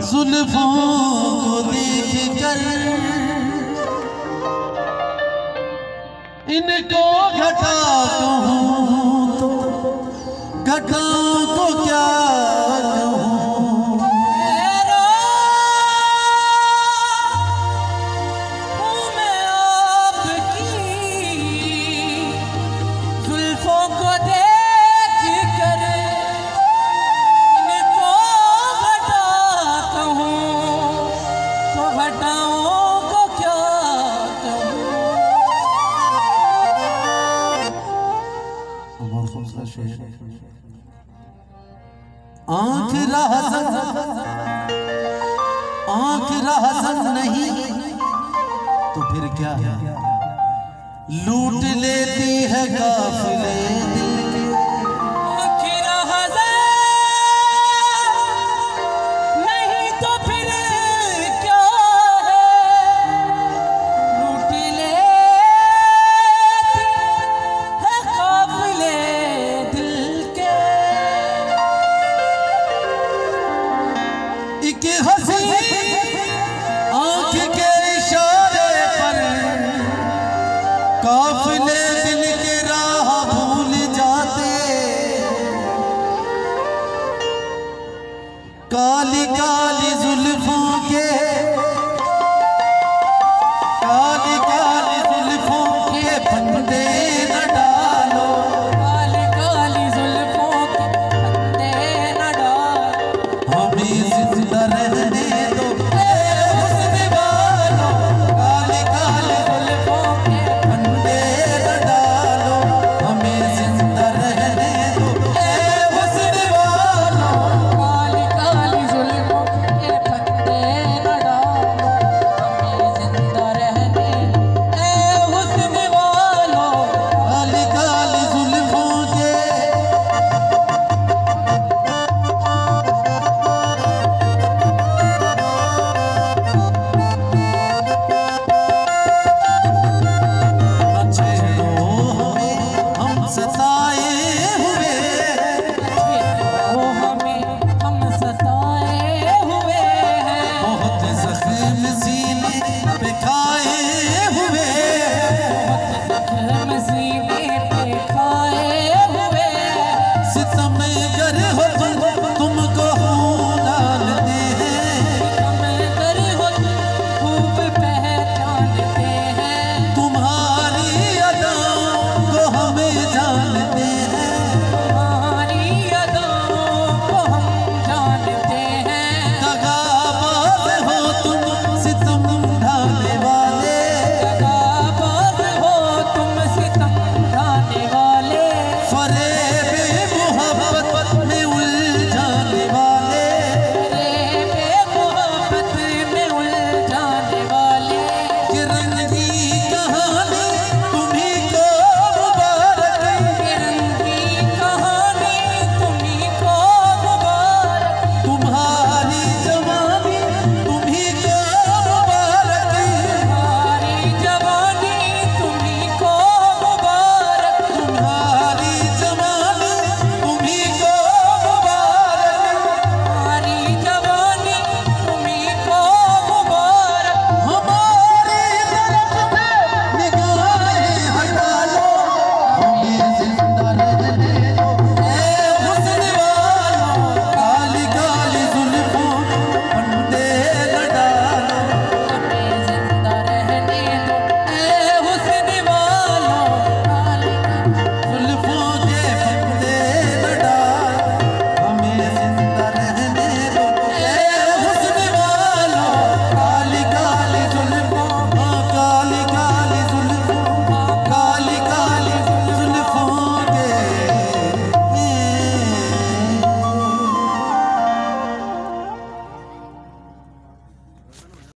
زلفوں کو دیکھ کر ان کو گھٹا کہوں تو گھٹاؤں تو کیا آنکھ رہزن آنکھ رہزن نہیں تو پھر کیا ہے؟ لوٹ لیتی ہے قافلے دل۔ آنکھ کے اشارے پر قافلے دل کے راہ بھول جاتے۔ کالی کالی میں گر ہو